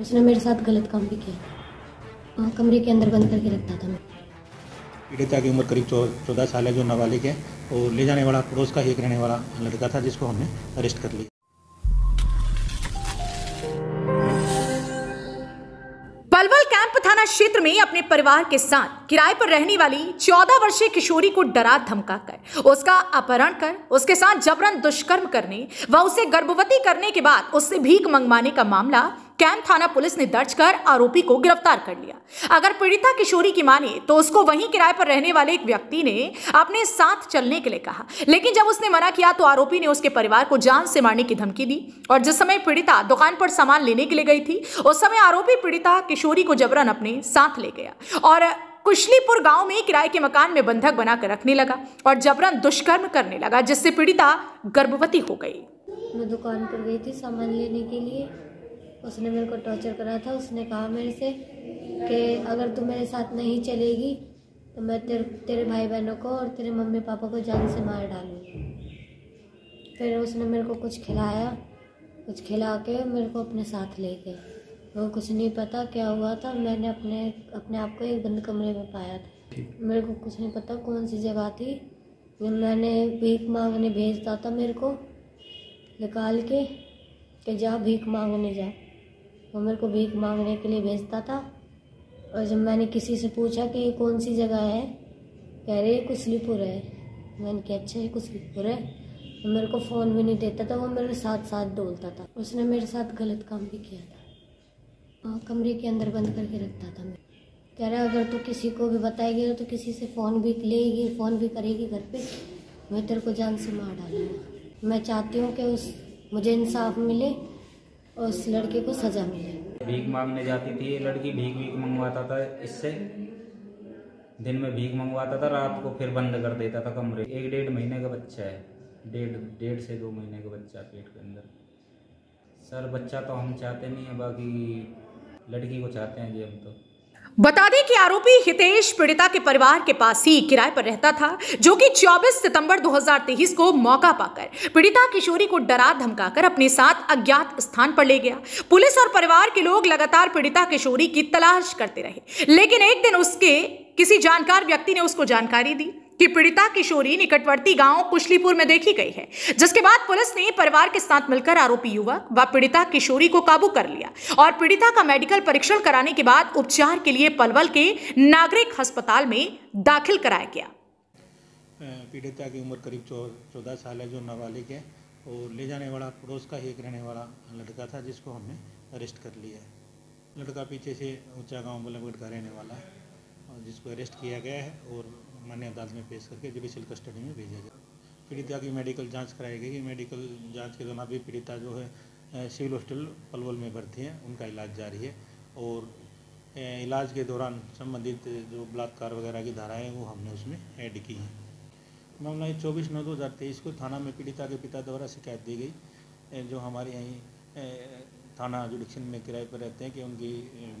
उसने मेरे साथ गलत काम भी किया। हाँ कमरे के अंदर बंद करके रखता था मैं। पीड़िता की उम्र करीब चौदह साल है जो नाबालिग है और ले जाने वाला पड़ोस का एक रहने वाला लड़का था जिसको हमने अरेस्ट कर लिया। पलवल कैंप थाना क्षेत्र में अपने परिवार के साथ किराए पर रहने वाली 14 वर्षीय किशोरी को डरा धमका कर उसका अपहरण कर उसके साथ जबरन दुष्कर्म करने व उसे गर्भवती करने के बाद उससे भीख मंगवाने का मामला कैंप थाना पुलिस ने दर्ज कर आरोपी को गिरफ़्तार कर लिया। अगर पीड़िता किशोरी की माने तो उसको वहीं किराए पर रहने वाले एक व्यक्ति ने अपने साथ चलने के लिए कहा। लेकिन जब उसने मना किया तो आरोपी ने उसके परिवार को जान से मारने की धमकी दी। और जिस समय पीड़िता दुकान पर सामान लेने के लिए गई थी, उस समय आरोपी पीड़िता किशोरी को जबरन अपने साथ ले गया और कुशलीपुर गाँव में किराए के मकान में बंधक बनाकर रखने लगा और जबरन दुष्कर्म करने लगा, जिससे पीड़िता गर्भवती हो गई। मैं दुकान पर गई थी सामान लेने के लिए। उसने मेरे को टॉर्चर करा था। उसने कहा मेरे से कि अगर तू मेरे साथ नहीं चलेगी तो मैं तेरे तेरे भाई बहनों को और तेरे मम्मी पापा को जान से मार डालूँगी। फिर उसने मेरे को कुछ खिलाया। कुछ खिला के मेरे को अपने साथ ले गए। वो कुछ नहीं पता क्या हुआ था। मैंने अपने अपने आप को एक बंद कमरे में पाया था। मेरे को कुछ नहीं पता कौन सी जगह थी। मैंने भीख मांगने भेजता था मेरे को निकाल के कि जा भीख मांगने जा। वो मेरे को भीख मांगने के लिए भेजता था। और जब मैंने किसी से पूछा कि ये कौन सी जगह है, कह रहे कुछ कुसलीपुर है। मैंने कहा अच्छा ये कुसलीपुर है। वो मेरे को फ़ोन भी नहीं देता था, वो मेरे साथ साथ डोलता था। उसने मेरे साथ गलत काम भी किया था। कमरे के अंदर बंद करके रखता था मैं कह रहा, अगर तू तो किसी को भी बताएगी तो किसी से फ़ोन भी लेगी, फ़ोन भी करेगी घर पे, मैं तेरे को जान से मार डालूँगा। मैं चाहती हूँ कि उस, मुझे इंसाफ मिले और उस लड़के को सजा मिले। भीख मांगने जाती थी ये लड़की, भीख भीख मंगवाता था इससे। दिन में भीख मंगवाता था, रात को फिर बंद कर देता था कमरे। एक डेढ़ महीने का बच्चा है। डेढ़ डेढ़ से दो महीने का बच्चा पेट के अंदर। सर, बच्चा तो हम चाहते नहीं है, बाकी लड़की को चाहते हैं जी हम तो। बता दें कि आरोपी हितेश पीड़िता के परिवार के पास ही किराए पर रहता था, जो कि 24 सितंबर 2023 को मौका पाकर पीड़िता किशोरी को डरा धमकाकर अपने साथ अज्ञात स्थान पर ले गया। पुलिस और परिवार के लोग लगातार पीड़िता किशोरी की तलाश करते रहे, लेकिन एक दिन उसके किसी जानकार व्यक्ति ने उसको जानकारी दी। कि पीड़िता किशोरी निकटवर्ती गाँव कुशलीपुर में देखी गई है, जिसके बाद पुलिस ने परिवार के साथ मिलकर आरोपी युवक व पीड़िता किशोरी को काबू कर लिया और पीड़िता का मेडिकल परीक्षण कराने के बाद उपचार के लिए पलवल के नागरिक अस्पताल में दाखिल कराया गया। पीड़िता की उम्र करीब चौदह साल है, जो नाबालिग है और ले जाने वाला, पड़ोस का एक रहने वाला लड़का था, जिसको हमने अरेस्ट कर लिया है। लड़का पीछे से ऊँचा गाँव बलमगढ़ का रहने वाला है जिसको अरेस्ट किया गया है और मान्य अदालत में पेश करके जुडिशियल कस्टडी में भेजा गया पीड़िता की मेडिकल जाँच कराई गई। मेडिकल जाँच के दौरान अभी पीड़िता जो है सिविल हॉस्पिटल पलवल में भर्ती हैं। उनका इलाज जारी है और इलाज के दौरान संबंधित जो बलात्कार वगैरह की धाराएँ वो हमने उसमें ऐड की हैं। मामला चौबीस नौ दो हज़ार तेईस को थाना में पीड़िता के पिता द्वारा शिकायत दी गई जो हमारे यहीं थाना जुडिक्शन में किराए पर रहते हैं कि उनकी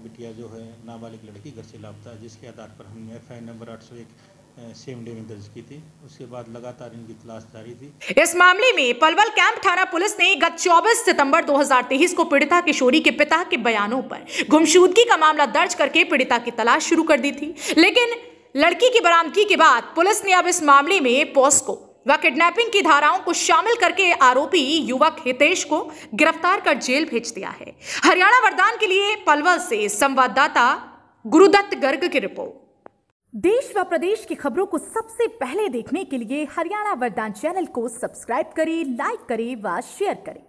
बिटिया जो है, नाबालिग लड़की घर से लापता है, जिसके आधार पर हमने एफ़ आई नंबर आठ सौ एक सेम डे में दर्ज की थी। उसके बाद लगातार इनकी तलाश जारी थी। इस मामले में पलवल कैंप थाना पुलिस ने गत 24 सितंबर 2023 को पीड़िता किशोरी के पिता के बयानों पर गुमशुदगी का मामला दर्ज करके पीड़िता की तलाश शुरू कर दी थी। लेकिन लड़की की बरामदगी के बाद पुलिस ने अब इस मामले में पोस्को व किडनैपिंग की धाराओं को शामिल करके आरोपी युवक हितेश को गिरफ़्तार कर जेल भेज दिया है। हरियाणा वरदान के लिए पलवल से संवाददाता गुरुदत्त गर्ग की रिपोर्ट। देश व प्रदेश की खबरों को सबसे पहले देखने के लिए हरियाणा वरदान चैनल को सब्सक्राइब करें, लाइक करें व शेयर करें।